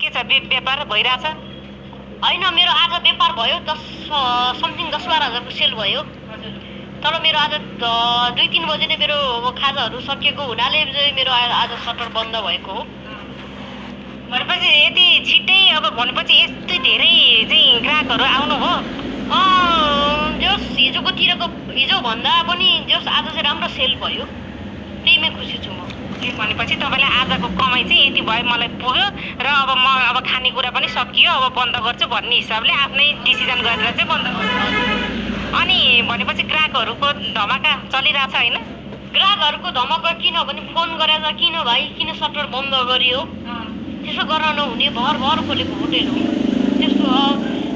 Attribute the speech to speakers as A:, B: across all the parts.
A: के छ व्य- व्यापार भइरहेछ?
B: होइन मेरो आज व्यापार भयो दस समथिङ दस बाह्र हजारको सेल भयो। तर मेरो आज दुई तिन बजे नै मेरो खाजाहरू सकिएको हुनाले चाहिँ मेरो आज सटर बन्द भएको हो।
A: भनेपछि यति छिट्टै अब भनेपछि यस्तै धेरै चाहिँ ग्राहकहरू आउनु हो
B: जस हिजोकोतिरको हिजोभन्दा पनि जस आज चाहिँ राम्रो सेल भयो। त्यहीमै खुसी छु म।
A: ए भनेपछि तपाईँलाई आजको कमाइ चाहिँ यति भयो मलाई पुग्यो र अब म अब खानेकुरा पनि सकियो अब बन्द गर्छु भन्ने हिसाबले आफ्नै डिसिजन गरेर चाहिँ बन्द गर्छु। अनि भनेपछि ग्राहकहरूको धमाका चलिरहेछ होइन?
B: ग्राहकहरूको धमक किनभने फोन गरेर किन भाइ किन सटर बन्द गरियो? त्यसो गर्न नहुने भर भर खोलेको होटेल हो त्यस्तो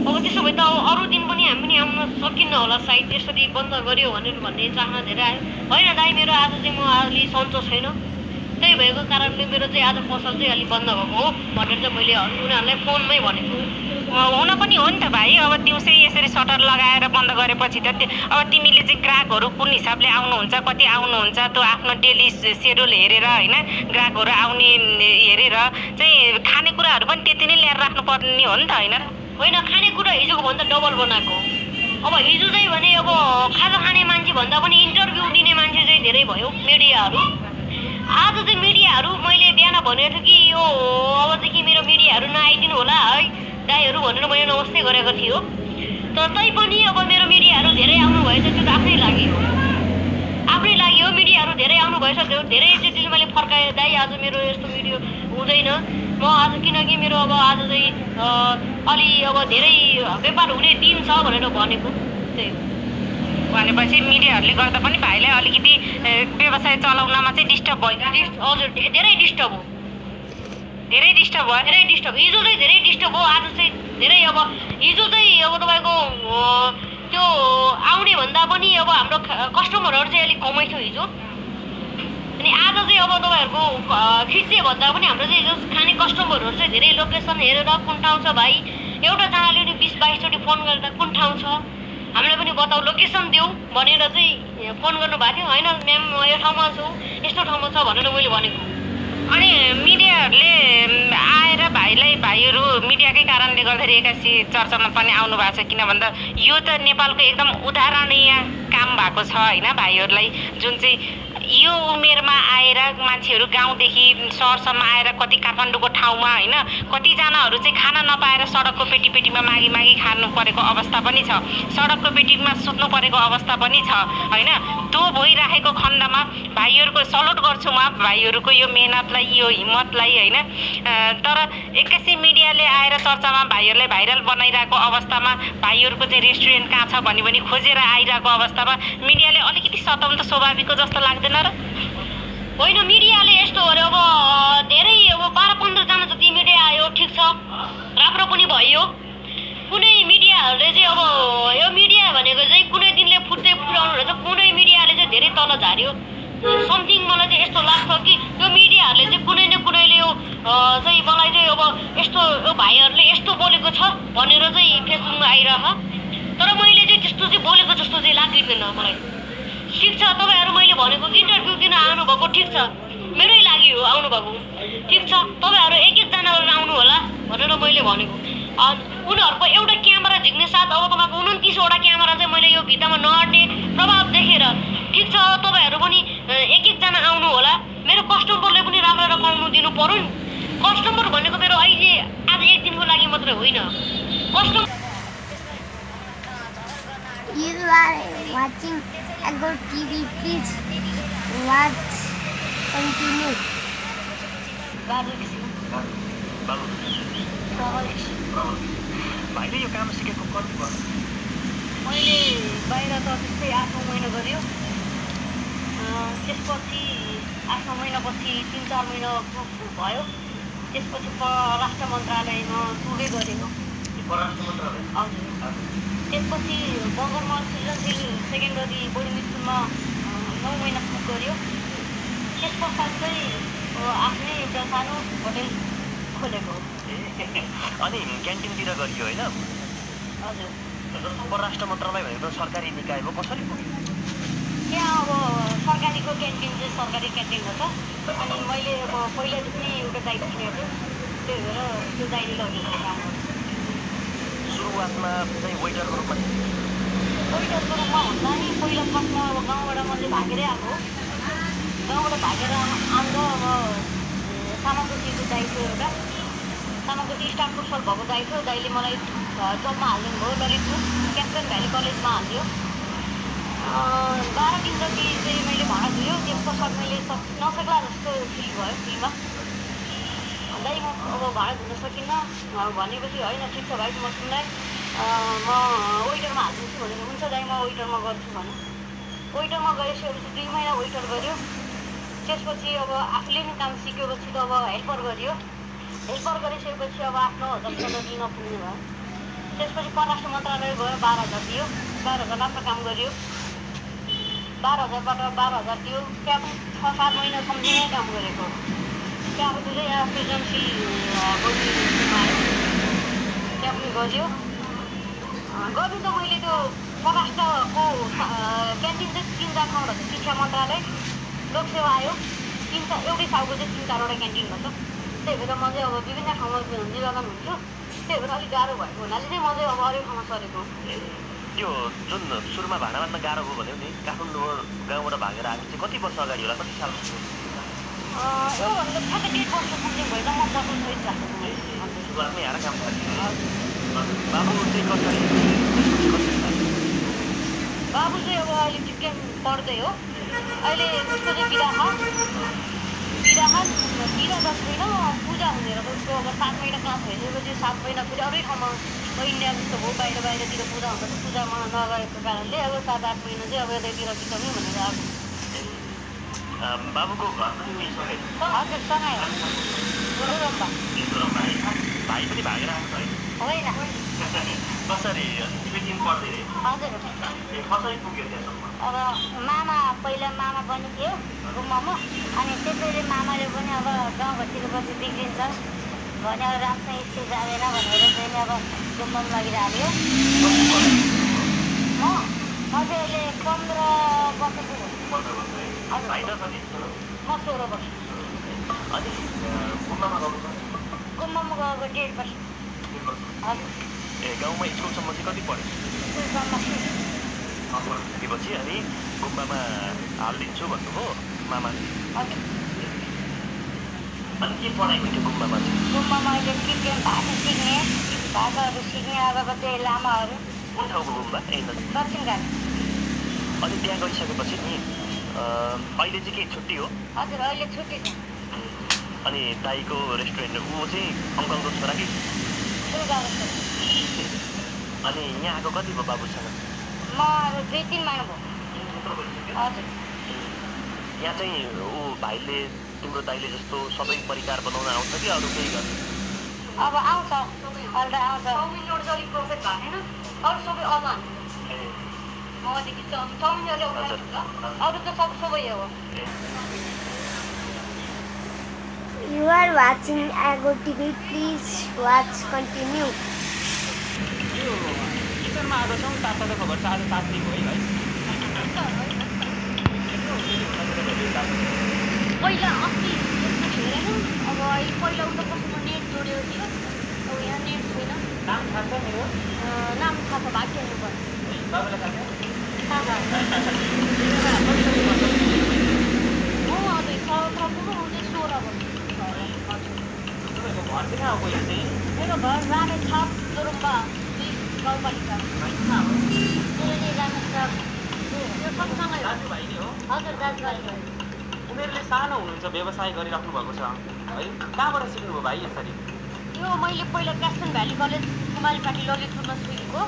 B: अब त्यसो भए त अरू दिन पनि हामी पनि आउन सकिन्न होला सायद यसरी बन्द गरियो भनेर भन्ने चाहना धेरै आयो। होइन दाइ मेरो आज चाहिँ म अलि सन्चो छैन। त्यही भएको कारणले मेरो चाहिँ आज पसल चाहिँ अलिक बन्द भएको हो भनेर चाहिँ मैले उनीहरूलाई फोनमै भनेको
A: हुन पनि हो नि त भाइ अब दिउँसै यसरी सटर लगाएर बन्द गरेपछि त अब तिमीले चाहिँ ग्राहकहरू कुन हिसाबले आउनुहुन्छ कति आउनुहुन्छ त्यो आफ्नो डेली सेड्युल हेरेर होइन ग्राहकहरू आउने हेरेर चाहिँ खानेकुराहरू पनि त्यति नै ल्याएर राख्नुपर्ने हो नि त होइन।
B: होइन खानेकुरा हिजोको भन्दा डबल बनाएको। अब हिजो चाहिँ भने अब खाजा खाने मान्छे भन्दा पनि इन्टरभ्यू दिने मान्छे चाहिँ धेरै भयो मिडियाहरू। आज चाहिँ मिडियाहरू मैले बिहान भनेको थिएँ कि यो अबदेखि मेरो मिडियाहरू नआइदिनु होला है। दाईहरू भनेर मैले नमस्ते गरेको थियो। तर तैपनि अब मेरो मिडियाहरू धेरै आउनु भएछ त्यो त आफ्नै लागि हो। आफ्नै लागि हो मिडियाहरू धेरै आउनु भएछ त्यो धेरैचोटि मैले फर्काएँ। दाई आज मेरो यस्तो भिडियो हुँदैन। म आज किनकि मेरो अब आज चाहिँ अलि अब धेरै व्यापार हुने दिन छ भनेर भनेको। त्यही हो।
A: भनेपछि मिडियाहरूले गर्दा पनि भाइलाई अलिकति व्यवसाय चलाउनमा चाहिँ डिस्टर्ब भयो।
B: हजुर धेरै डिस्टर्ब हो।
A: धेरै डिस्टर्ब भयो
B: धेरै डिस्टर्ब हिजो चाहिँ धेरै डिस्टर्ब हो आज चाहिँ धेरै अब हिजो चाहिँ अब तपाईँको त्यो आउने भन्दा पनि अब हाम्रो कस्टमरहरू चाहिँ अलिक कमै थियो हिजो। अनि आज चाहिँ अब तपाईँहरूको खिच्ने भन्दा पनि हाम्रो चाहिँ खाने कस्टमरहरू चाहिँ धेरै लोकेसन हेरेर कुन ठाउँ छ भाइ? एउटाजनाले पनि बिस बाइसचोटि फोन गरेर कुन ठाउँ छ? हामीलाई पनि बताऊ लोकेसन देऊ भनेर चाहिँ फोन गर्नुभएको थियो। होइन म्याम म यो ठाउँमा छु यस्तो ठाउँमा छ भनेर मैले भनेको।
A: अनि मिडियाहरूले आएर भाइलाई भाइहरू मिडियाकै कारणले गर्दाखेरि एक्कासी चर्चामा पनि आउनु भएको छ। किन भन्दा यो त नेपालको एकदम उदाहरणीय काम भएको छ होइन भाइहरूलाई। जुन चाहिँ यो उमेरमा आएर मान्छेहरू गाउँदेखि सहरसम्म आएर कति काठमाडौँको ठाउँमा होइन कतिजनाहरू चाहिँ खाना नपाएर सडकको पेटी पेटीमा मागी मागी खानु परेको अवस्था पनि छ। सडकको पेटीमा सुत्नु परेको अवस्था पनि छ होइन? त्यो भइराखेको खण्डमा भाइहरूको सल्युट गर्छु म भाइहरूको यो मेहनतलाई यो हिम्मतलाई होइन? तर एक्कासी मिडियाले आएर चर्चामा भाइहरूलाई भाइरल बनाइरहेको अवस्थामा भाइहरूको चाहिँ रेस्टुरेन्ट कहाँ छ भन्यो भने खोजेर आइरहेको अवस्थामा मिडियाले अलिकति सताउनु त स्वाभाविक हो जस्तो लाग्दैन।
B: होइन मिडियाले यस्तो अरे अब धेरै अब बाह्र पन्ध्रजना जति मिडिया आयो ठिक छ राम्रो पनि भयो कुनै मिडियाहरूले चाहिँ अब यो मिडिया भनेको चाहिँ कुनै दिनले फुट्दै फुटाउनु रहेछ कुनै मिडियाले चाहिँ धेरै तल झार्यो समथिङ मलाई चाहिँ यस्तो लाग्छ कि यो मिडियाहरूले चाहिँ कुनै न कुनैले यो चाहिँ मलाई चाहिँ अब यस्तो यो भाइहरूले यस्तो बोलेको छ भनेर चाहिँ फेसबुकमा आइरह तर मैले चाहिँ त्यस्तो चाहिँ बोलेको जस्तो चाहिँ लाग्दैन मलाई ठिक छ मैले भनेको इन्टरभ्यू दिन आउनुभएको ठिक छ। मेरै लागि हो आउनुभएको ठिक छ तपाईँहरू एक एकजना गरेर आउनु होला भनेर मैले भनेको। उनीहरूको एउटा क्यामेरा झिक्ने साथ अब तपाईँको उन्तिसवटा क्यामेरा चाहिँ मैले यो भित्तामा नअट्ने प्रभाव देखेर ठिक छ तपाईँहरू पनि एक एकजना आउनु होला। मेरो कस्टमरले पनि राम्रो राम्रो पाउनु दिनु पऱ्यो नि। कस्टमर भनेको मेरो अहिले आज एक दिनको लागि मात्रै होइन। Customer
C: Agro TV. Please. Watch continue.
D: भाइले यो काम सिकेको कति भयो
B: मैले बाहिर त त्यस्तै आठ नौ महिना गऱ्यो अँ, त्यसपछि आठ नौ महिनापछि तिन चार महिना भयो त्यसपछि परराष्ट्र मन्त्रालयमा पुगै गरेको
D: परराष्ट्र मन्त्रालय
B: हजुर त्यसपछि बङ्गालमा सृजनशील सेकेन्डरी बोर्डिङ स्कुलमा नौ महिना कुक गऱ्यो त्यस पश्चात चाहिँ आफ्नै एउटा सानो होटेल खोलेको
D: अनि क्यान्टिनतिर गरियो होइन
B: हजुर
D: परराष्ट्र मन्त्रालय भनेको सरकारी निकाय हो कसरी पुग्यो
B: त्यहाँ अब सरकारीको क्यान्टिन चाहिँ सरकारी क्यान्टिन हो त अनि मैले अब पहिलादेखि नै एउटा लिएको थियो
E: त्यही भएर त्यो दाइले लगेको काम
F: सुरुवातमा चाहिँ वेटरको रूपमा
E: पहिलोको म भन्दा नि पहिलो फर्स्टमा अब गाउँबाट मैले भागेरै आएको गाउँबाट भागेर आउँदा अब सामाकोटीको दाइ थियो एउटा सामाकोटी स्टाफ फुटबल भएको दाइ थियो दाइले मलाई जबमा हालिदिनु भयो ललितपुर क्याप्टन भ्याली कलेजमा हालिदियो बाह्र दिन जति चाहिँ मैले भाडा दियो त्यस पश्चात मैले सक नसक्ला जस्तो फिल भयो फिलमा दाइ म अब भाडा दिन सकिनँ। भनेपछि होइन ठिक छ भाइ म तिमीलाई म वेटरमा हालिदिन्छु भनेर हुन्छ दाइ म वेटरमा गर्छु भने। वेटरमा गइसकेपछि दुई महिना वेटर गऱ्यो। त्यसपछि अब आफूले नै काम सिकेपछि त अब हेल्पर गरियो हेल्पर गरिसकेपछि अब आफ्नो हजार सैलरी नपुग्ने भयो। त्यसपछि परराष्ट्र मन्त्रालय गयो बाह्र हजार दियो। बाह्र हजार राम्रो काम गरियो बाह्र हजारबाट बाह्र हजार दियो। त्यहाँ पनि छ सात महिनासम्म नै काम गरेको। त्यहाँबाट चाहिँ गभर्मेन्टमा आयो त्यहाँ पनि गऱ्यो गर्नु त मैले त्यो परराष्ट्रको क्यान्टिन चाहिँ तिन चार ठाउँबाट छ शिक्षा मन्त्रालय लोकसेवा आयोग तिन चार एउटै सालको चाहिँ तिन चारवटा क्यान्टिन भन्छ त्यही भएर म चाहिँ अब विभिन्न ठाउँमा निवेदन हुन्छु त्यही भएर अलिक गाह्रो भएको हुनाले चाहिँ म चाहिँ अब अरू ठाउँमा सरेको
F: त्यो जुन सुरुमा भाडा मान्न गाह्रो भयो भन्यो नि काठमाडौँ गाउँबाट भागेर चाहिँ कति वर्ष अगाडि होला कति साल
E: ठ्याक्कै म
F: बाबु चाहिँ?
E: बाबु चाहिँ अब अहिले ठिक्कै पढ्दै हो अहिले उसको चाहिँ बिदा बिदा जस्तो होइन पूजा हुने रहेछ उसको अब सात महिना क्लास भइसकेपछि सात महिना फेरि अरू ठाउँमा अब इन्डिया जस्तो भयो बाहिर बाहिरतिर पूजा हुन्छ पूजामा नगएको कारणले अब सात आठ महिना चाहिँ अब यतैतिर बिताउँ भनेर आएको
F: अँ,
E: होइन
F: पुग्यो
G: अब मामा पहिला मामा पनि थियो गुम्बामा अनि त्यसरी मामाले पनि अब गाउँघरतिर बसी बिग्रिन्छ भनेर राम्रो स्कुल जाँदैन भनेर चाहिँ अब गुम्बामा लगेर हाल्यो म म अहिले पन्ध्र
F: त कति
G: म सोह्र वर्ष
F: अनि गुम्बामा गएको
G: डेढ वर्ष
F: ए गाउँमा स्कुलसम्म चाहिँ कति पढ्यो पुगेपछि अनि गुम्बामा हालिदिन्छु भन्नुभयो मामा
G: हजुर
F: अनि के पढाइ हुन्थ्यो गुम्बामा
G: गुम्बामा अहिले क्रिकेट भाषा सिक्ने भाषाहरू सिक्ने अब चाहिँ लामाहरू
F: कुन ठाउँको गुम्बा अनि त्यहाँ गइसकेपछि नि अहिले चाहिँ के छुट्टी हो?
G: हजुर अहिले छुट्टी छ।
F: अनि दाईको रेस्टुरेन्ट ऊ चाहिँ अङ्कलको छोरा कि अनि यहाँ आएको कति भयो बाबुसँग?
G: म दुई तिन महिना भयो। हजुर।
F: यहाँ चाहिँ ऊ भाइले तिम्रो दाइले जस्तो सबै परिकार बनाउन आउँछ कि अरू केही गर्छ
G: अब आउँछ। अहिले आउँछ।
E: अरू सबै अनलाइन म अलिकति चाउमिन चाउमिन अलिक
F: हजुर।
E: हुन्छ अरू त सब सबै हो
G: You are watching Ago TV. Please watch continue.
H: यो किचनमा आएको छौँ तातो तातो खबर चाहिँ आज सात दिन भयो है
E: पहिला अस्ति हेरेन अब अहिले पहिला उता कस्तो नेट जोडेको थियो अब यहाँ नेट छैन
H: नाम थाहा छ मेरो
E: नाम थाहा छ
H: उनीहरूले सानो हुनुहुन्छ व्यवसाय गरिराख्नु भएको छ है कहाँबाट सिक्नुभयो भाइ यसरी
E: यो मैले पहिला captain valley college Kumari party ललितपुरमा सिकेको।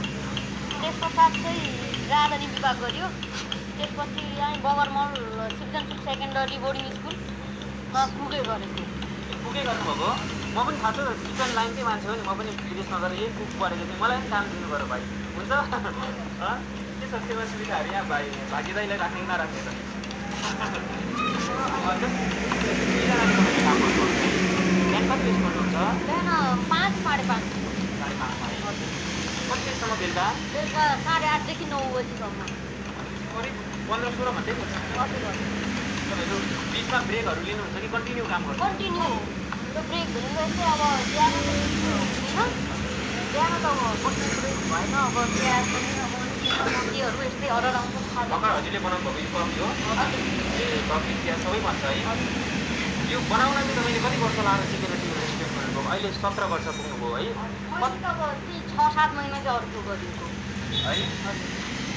E: त्यस पश्चात चाहिँ राजधानी विभाग गरियो त्यसपछि यहाँ बगरमल सिटिजनसिप सेकेन्डरी बोर्डिङ स्कुलमा पुगै गरेको
H: कुकै गर्नुभएको म पनि थाहा छ किचन लाइनकै मान्छे हो नि म पनि विदेशमा गएर यही कुक पढेको थिएँ मलाई पनि काम दिनु पऱ्यो भाइ हुन्छ छ सेवा सुविधाहरू यहाँ भाइ भागीदारीलाई राख्ने नराख्ने त? बिहान कति गर्नुहुन्छ
E: बिहान पाँच साढे पाँच
H: साढे पाँचमा है? कति बजीसम्म बेलुका
E: बेलुका साढे आठदेखि नौ बजीसम्म
H: करिब पन्ध्र सोह्र घन्टै हुन्छ तपाईँहरू बिचमा ब्रेकहरू लिनुहुन्छ कि कन्टिन्यू काम गर्नुहुन्छ
E: कन्टिन्यू
C: त्यो ब्रेक भनेको यस्तै अब बिहान बिहान त अब बस्ने ब्रेक भएन अब बिहान पनि अब मन्डीहरू यस्तै अर्डर आउँछ
H: भर्खर हजुरले बनाउनु भएको यो कफी हो ए कफी चिया सबै भन्छ है यो बनाउन चाहिँ तपाईँले कति वर्ष लाएर सिकेर खोल्नुभयो अहिले सत्र वर्ष पुग्नुभयो है?
C: छ सात महिना चाहिँ अर्को गरिदिएको
H: है?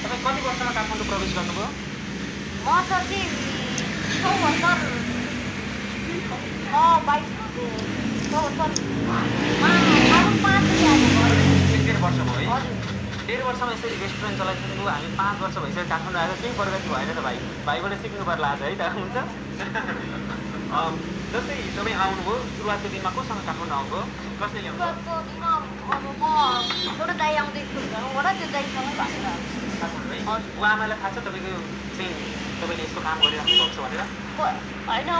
H: तपाईँ कति वर्षमा काठमाडौँ प्रवेश गर्नुभयो?
C: म त
H: डेढ वर्ष भयो है? डेढ वर्षमा यसरी रेस्टुरेन्ट चलाइसकेको हामी पाँच वर्ष भइसक्यो काठमाडौँ आएर केही प्रगति भएन त भाइ। भाइबाट सिक्नु पर्ला आज है त हुन्छ? जस्तै तपाईँ आउनुभयो। सुरुवातको दिनमा कोसँग काठमाडौँ आउनुभयो? कसले आमालाई थाहा छ तपाईँको चाहिँ तपाईँले यस्तो काम गरिराख्नु भएको छ भनेर?
C: होइन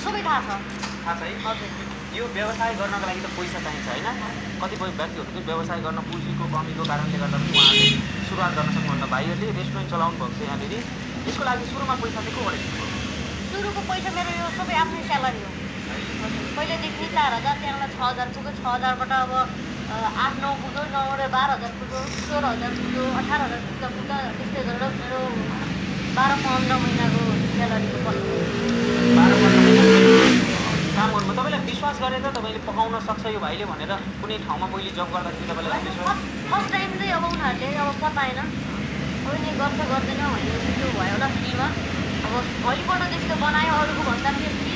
C: सबै थाहा छ।
H: थाहा छ है? यो व्यवसाय गर्नको लागि त पैसा चाहिन्छ होइन? कतिपय व्यक्तिहरू चाहिँ व्यवसाय गर्न पुँजीको कमीको कारणले गर्दा उहाँहरूले सुरुवात गर्न सक्नुहुन्न। भाइहरूले रेस्टुरेन्ट चलाउनु भएको छ यहाँनिर। यसको लागि सुरुमा पैसा चाहिँ कोबाट
C: सुरुको पैसा मेरो यो सबै आफ्नै स्यालेरी हो। पहिल्यैदेखि चार हजार त्यहाँबाट छ हजार पुग्यो छ हजारबाट अब आठ नौ पुग्यो नौबाट बाह्र हजार पुग्यो सोह्र हजार पुग्यो अठार हजार पुग्दा पुग्दा त्यस्तै गरेर मेरो बाह्र पन्ध्र महिनाको स्यालेरीको
H: काम गर्नु तपाईँलाई विश्वास गरेर तपाईँले पकाउन सक्छ यो भाइले भनेर कुनै ठाउँमा पहिले जब गर्दाखेरि तपाईँलाई
C: फर्स्ट टाइम चाहिँ अब उनीहरूले अब पताएन। अब नि गर्छ गर्दैन भनेर त्यो भयो होला फ्रीमा। अब भोलिपल्टदेखि त बनायो अरूको भन्दा फ्री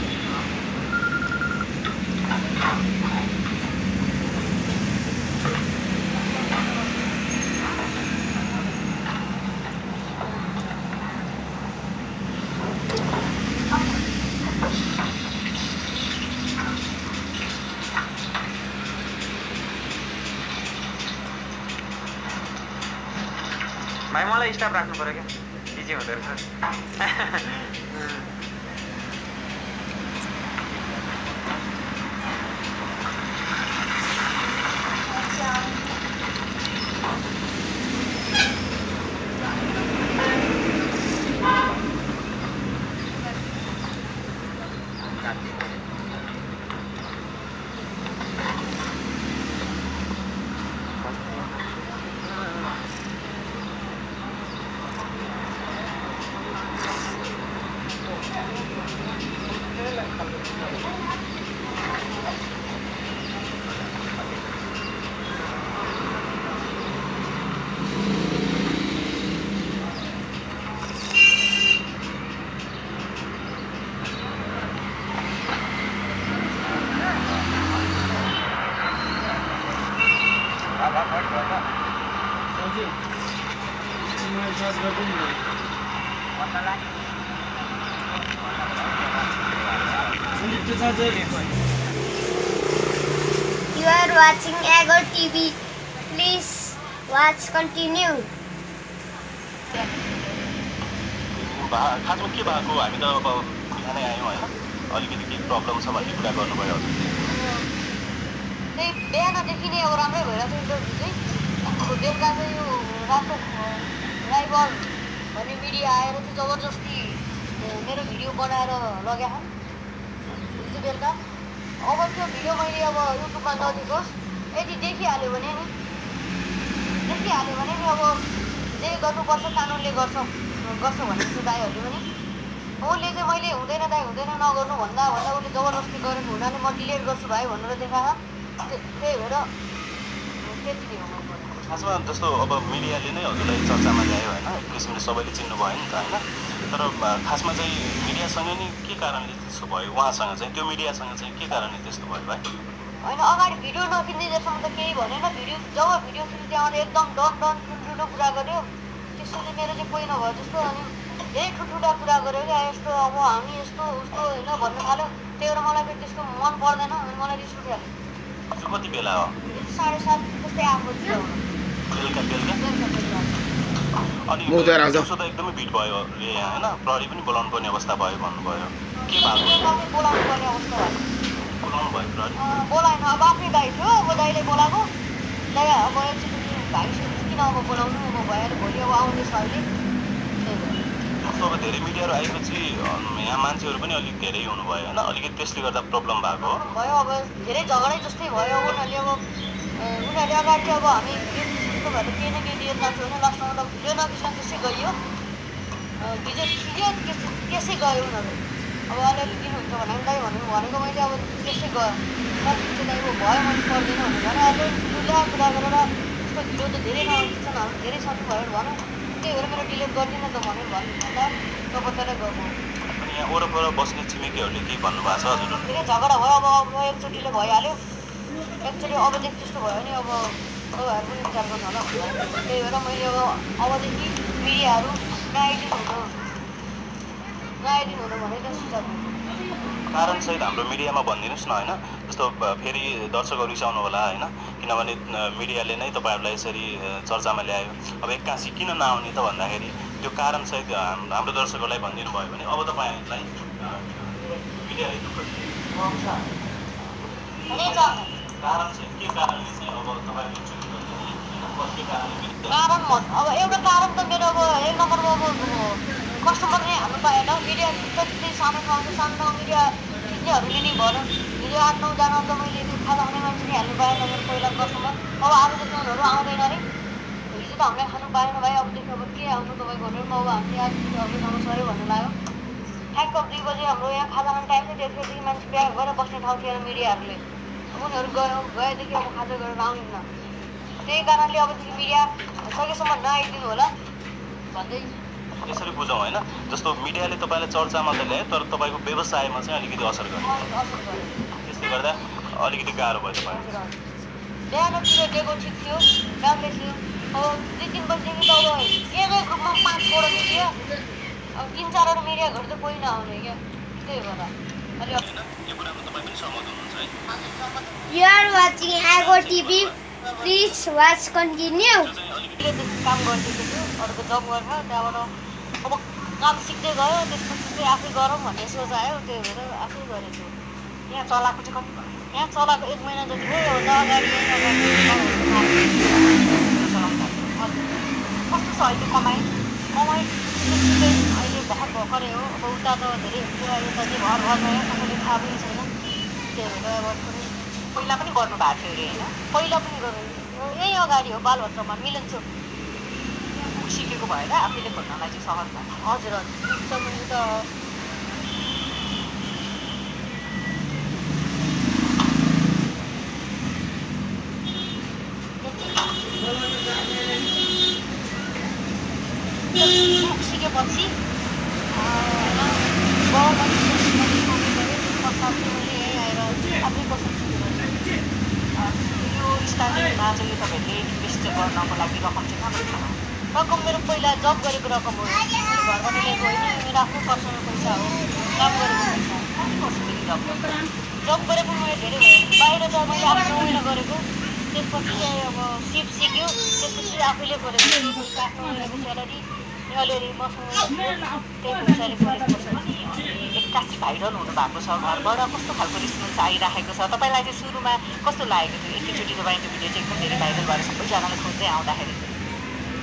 H: भाइ मलाई स्टाफ राख्नु पऱ्यो क्या? बिजी हुँदो रहेछ
I: You are watching Agor TV. Please watch continue.
D: खासमा के भएको हामी त अब बिहानै आयौँ होइन अलिकति केही प्रब्लम छ भन्ने कुरा गर्नुभयो
C: त्यही बिहानदेखि नै अब राम्रै भइरहेको छ इन्टरभ्यू चाहिँ बेलुका चाहिँ यो राम्रो ड्राइभर भन्ने मिडिया आएर चाहिँ जबरजस्ती मेरो भिडियो बनाएर हिजो बेलुका। अब त्यो भिडियो मैले अब युट्युबमा नदिनुहोस् यदि देखिहाल्यो भने नि देखिहाल्यो भने नि अब जे गर्नुपर्छ कानुनले गर्छ गर्छ भनेको छु दाईहरूले पनि। उसले चाहिँ मैले हुँदैन दाई हुँदैन नगर्नु भन्दा भन्दा उसले जबरजस्ती गरेको हुनाले म डिलेट गर्छु भाइ भनेर देखाएको त्य- त्यही भएर त्यति नै।
D: खासमा जस्तो अब मिडियाले नै हजुरलाई चर्चामा ल्यायो होइन एक किसिमले सबैले चिन्नु भयो नि त होइन? तर खासमा चाहिँ मिडियासँग नि के कारणले त्यस्तो भयो? उहाँसँग चाहिँ त्यो मिडियासँग चाहिँ के कारणले त्यस्तो भयो भाइ?
C: होइन अगाडि भिडियो नकिन्दैसम्म त केही भनेन। भिडियो जब भिडियो किन्नु त्यहाँबाट एकदम डन डन ठुल्ठुलो कुरा गर्यो त्यसपछि मेरो चाहिँ कोही नभयो जस्तो अनि धेरै ठुल्ठुला कुरा गर्यो क्या। यस्तो अब हामी यस्तो उस्तो होइन भन्नु थाल्यो। त्यही भएर मलाई फेरि त्यस्तो मन पर्दैन अनि मलाई रिस उठिहाल्यो
D: हजुर कति बेला हो?
C: साढे सात जस्तै आएको थियो।
D: बेलुका बेलुका। अनि त एकदमै भिड भयो। रे यहाँ होइन प्रहरी पनि बोलाउनु पर्ने अवस्था भयो भन्नुभयो। के भएको?
C: बेलुका बोलाउनु पर्ने अवस्था भयो।
D: बोलाउनु भयो प्रहरी।
C: अँ, बोलाएन अब आफ्नै दाइ थियो अब दाइले बोलाएको। दाइ अब एकचोटि भाइ किन अब बोलाउनु? अब भइहाल्यो भोलि अब आउँदैछ अहिले। त्यही भएर।
D: जस्तो अब धेरै मिडियाहरू आएपछि यहाँ मान्छेहरू पनि अलिक धेरै हुनुभयो होइन? अलिकति त्यसले गर्दा प्रब्लम भएको। हो
C: भयो अब धेरै झगडै जस्तै भयो। उनीहरूले अब उनीहरूले अगाडि अब हामी त्यस्तो भएर केही न केही लिएर जान्छौँ भने लास्टमा त भिडियो नखिच्न त्यसै गइयो भिडियो खिच्यो त्यसै गयो उनीहरू अब अलिअलि किन हुन्छ भने दाइ भन्नु भनेको मैले अब त्यसै गयो नखिच्यो दाइ अब भयो मैले पर्दैन भनेर भने अहिले ठुला कुरा गरेर यस्तो भिडियो त धेरै नखिच्छन् हाम्रो धेरै छन् भनेर भनौँ त्यही भएर मेरो डिलिट गर्दिनँ त भनेर भन्नु भन्दा कपतरै गएको
D: यहाँ वरपर बस्ने छिमेकीहरूले केही भन्नुभएको छ हजुर
C: धेरै झगडा भयो अब अब एकचोटिले भइहाल्यो एकचोटि अबदेखि त्यस्तो भयो भने अब तपाईँहरू पनि विचार गर्नु होला त्यही भएर मैले अब अबदेखि मिडियाहरू नआइदिनु हुनु नआइदिनु हुनु भनेर सुझाव।
D: कारणसहित हाम्रो मिडियामा भनिदिनुहोस् न होइन जस्तो फेरि दर्शकहरू रिसाउनु होला होइन किनभने मिडियाले नै तपाईँहरूलाई यसरी चर्चामा ल्यायो अब एक्कासी किन नआउने त भन्दाखेरि त्यो कारणसहित हाम- हाम्रो दर्शकहरूलाई भनिदिनु भयो भने अब तपाईँहरूलाई मिडियाले दुःख दियो।
C: हुनेछ
D: कारण चाहिँ के कारणले चाहिँ अब तपाईँहरूले चुप गरिदिने होइन? के कारणले मिडिया
C: कारण भन् अब एउटा कारण त मेरो अब एक नम्बरमा अब कस्टमर नै हाल्नु पाएन मिडिया त्यति सानो ठाउँ सानो ठाउँ मिडिया खिच्नेहरूले नि भन हिजो आठ नौजना त मैले त्यो खाजा खाने मान्छे नि हाल्नु पाएन मेरो पहिला कस्टमर अब आजदेखि उनीहरू आउँदैन अरे हिजो त हामीलाई खानु पाएन भाइ अबदेखि अब के आउँछ तपाईँको भनेर म अब हामीले आज अबसँग सऱ्यो भन्नु लाग्यो ठ्याक्क दुई बजी हाम्रो यहाँ खाजा खाने टाइम थियो त्यसपछि मान्छे बिहा गरेर बस्ने ठाउँ थियो मिडियाहरूले उनीहरू गयो गएदेखि अब खाजा गरेर आउँदैन त्यही कारणले अबदेखि मिडिया सकेसम्म नआइदिनु होला। भन्दै।
D: यसरी बुझौँ होइन? जस्तो मिडियाले तपाईँलाई चर्चामा त ल्यायो तर तपाईँको व्यवसायमा चाहिँ अलिकति असर गर्यो। त्यसले गर्दा अलिकति गाह्रो भयो तपाईँ
C: बिहानतिर दिएको ठिक थियो राम्रै थियो। अब दुई तिन बजीदेखि त अब एकै ग्रुपमा पाँच छोडो मिडिया अब तिन चारवटा मिडियाहरू त कोही नआउने क्या। त्यही भएर। अलि अब
D: यो कुरामा तपाईँ पनि सहमत हुनुहुन्छ है?
I: You are watching Ago TV. Watch continue.
C: अहिले काम थियो अरूको जब गरेर त्यहाँबाट अब काम सिक्दै गयो त्यसपछि चाहिँ आफै गरौँ भन्ने सोच आयो त्यही भएर आफै गरेको
H: यहाँ चलाएको चाहिँ कति
C: यहाँ चलाएको एक महिना जति भयो योभन्दा अगाडि
H: कस्तो छ अहिले कमाइ
C: कमाइ अहिले भर्खर भर्खरै हो अब उता त धेरै कुरा यता चाहिँ भर भर भयो कसैले थाहा पनि छैन त्यही भएर अब
H: पहिला पनि गर्नु भएको थियो अरे होइन
C: पहिला पनि गरौँ यही अगाडि हो बालभद्रमा मिलन चोक
H: सिकेको भएर आफैले खोल्नलाई चाहिँ सहज भयो
C: हजुर हजुर त सिकेपछि मैले यहीँ आएर
H: यो स्टार्टिङमा चाहिँ तपाईँहरूले इन्भेस्ट गर्नको लागि रकम चाहिँ कहाँबाट छ
C: रकम मेरो पहिला जब गरेको रकम हो मेरो घरबाट ल्याएको होइन मेरो आफ्नो पर्सनल पैसा हो काम गरेको पैसा
H: कति वर्षदेखि जब?
C: जब गरेको मैले धेरै भयो बाहिर त मैले आफ्नो महिना गरेको त्यसपछि चाहिँ अब सिप सिक्यो त्यसपछि आफैले गरेको आफ्नो महिनाको स्यालेरी अलिअलि मसँग त्यही पैसाले गरेको
H: एक्कासी भाइरल हुनु भएको छ घरबाट कस्तो खालको रेस्पोन्स आइराखेको छ? तपाईँलाई चाहिँ सुरुमा कस्तो लागेको थियो? एकैचोटि तपाईँको भिडियो चाहिँ एकदम धेरै भाइरल भएर सबैजनाले खोज्दै आउँदाखेरि।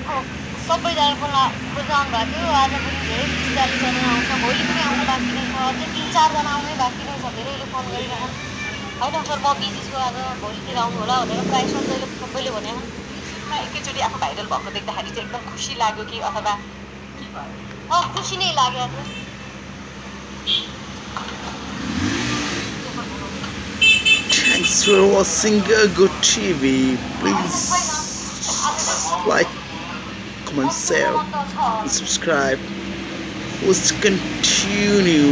C: अब सबैजना खोज्न आउनु भएको थियो। आज पनि धेरै तिस चालिसजना आउँछ। भोलि पनि आउनु बाँकी नै छ। अझै तिन चारजना आउनै बाँकी नै छ। धेरैले फोन गरिरहेछन् होइन सर म बिजी छु आज। भोलितिर आउनु होला भनेर प्रायः सबैले सबैले भने
H: एकैचोटि आफू भाइरल भएको देख्दाखेरि चाहिँ एकदम खुसी लाग्यो कि अथवा के भयो
C: अँ खुसी नै लाग्यो
J: Thanks for watching Good TV. Please like, comment, share, and subscribe. Let's continue.